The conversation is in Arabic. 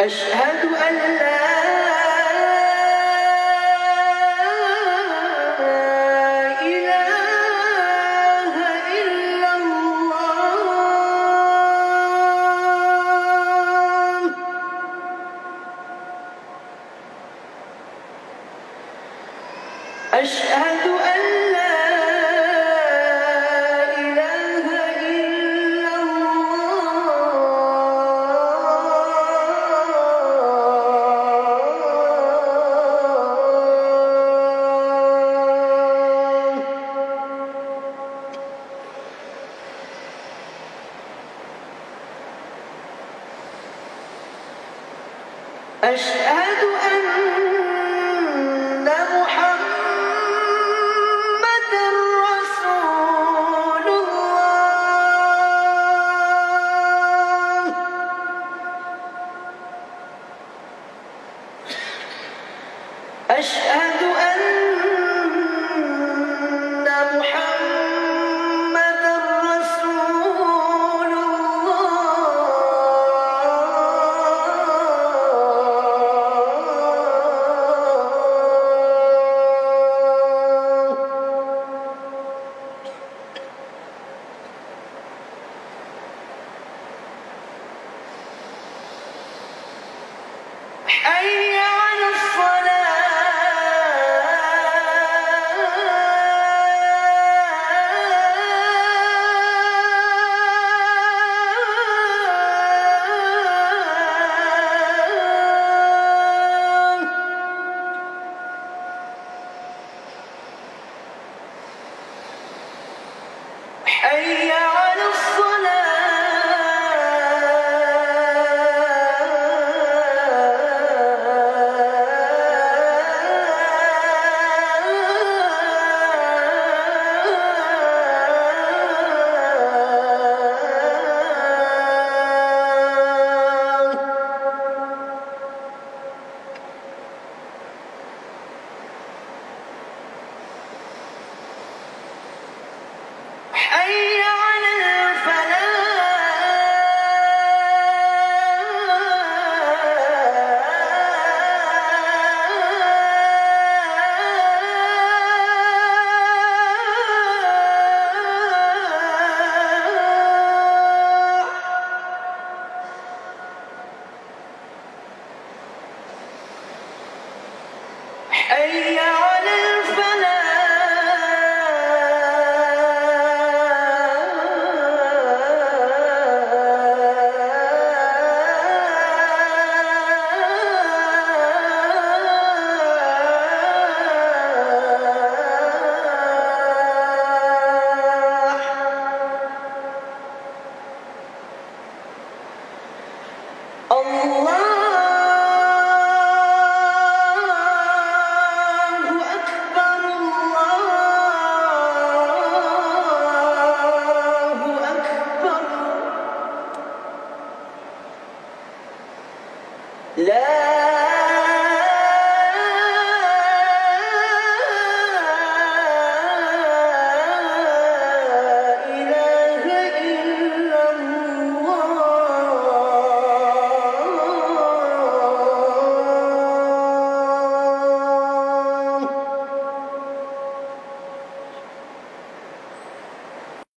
أشهد أشهد حي أن لا